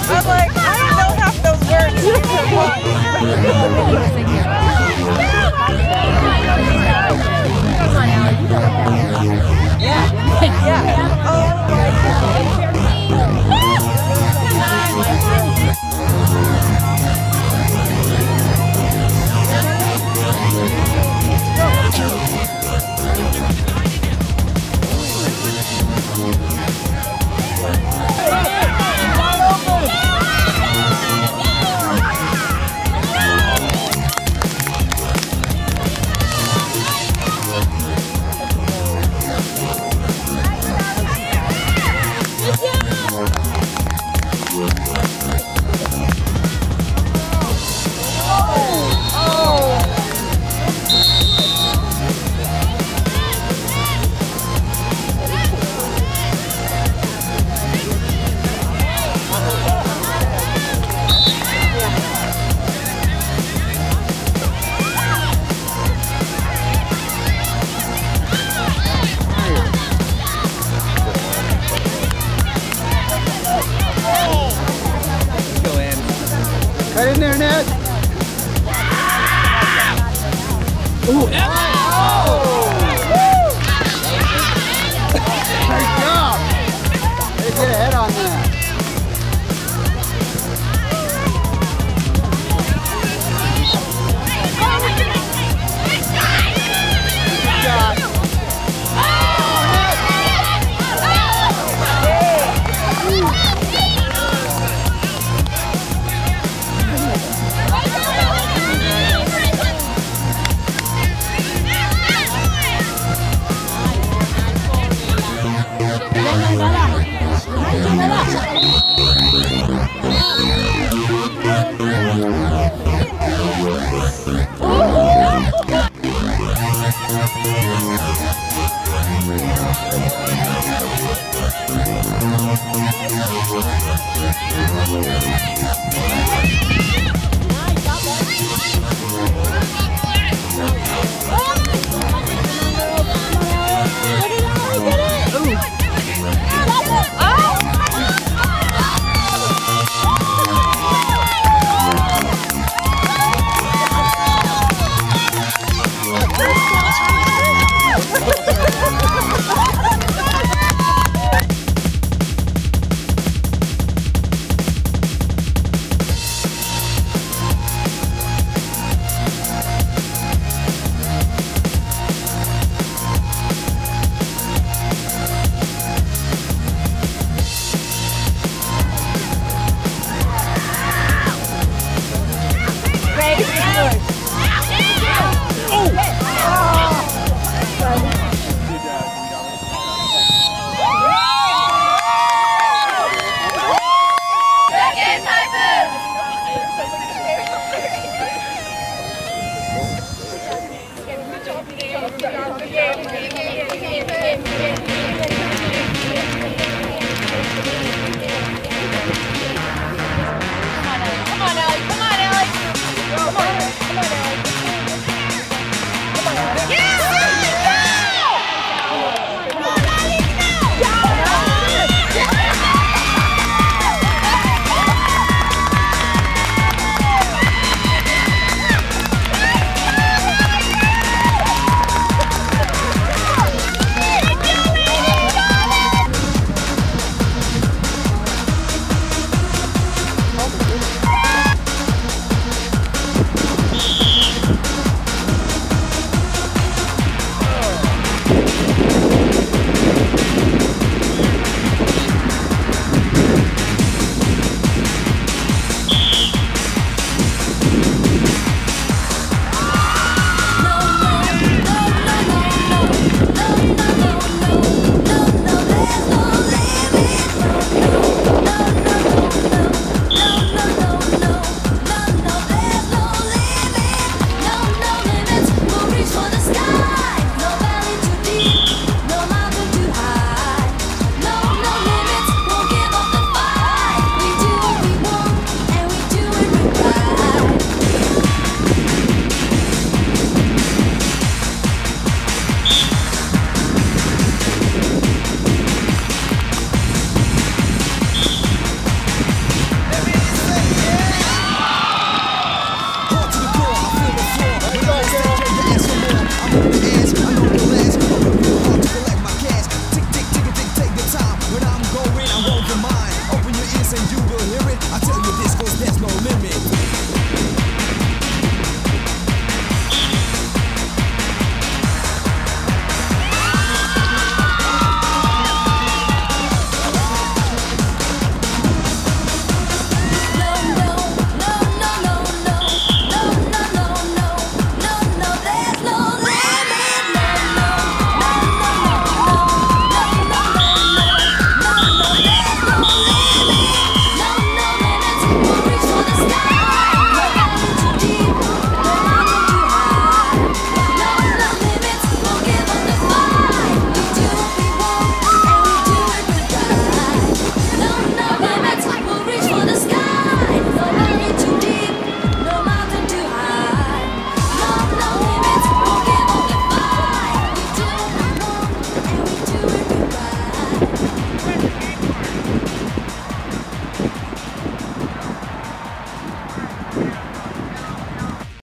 I'm like, I don't know half those words. internet. Ooh. Oh! Great job. They a head on that.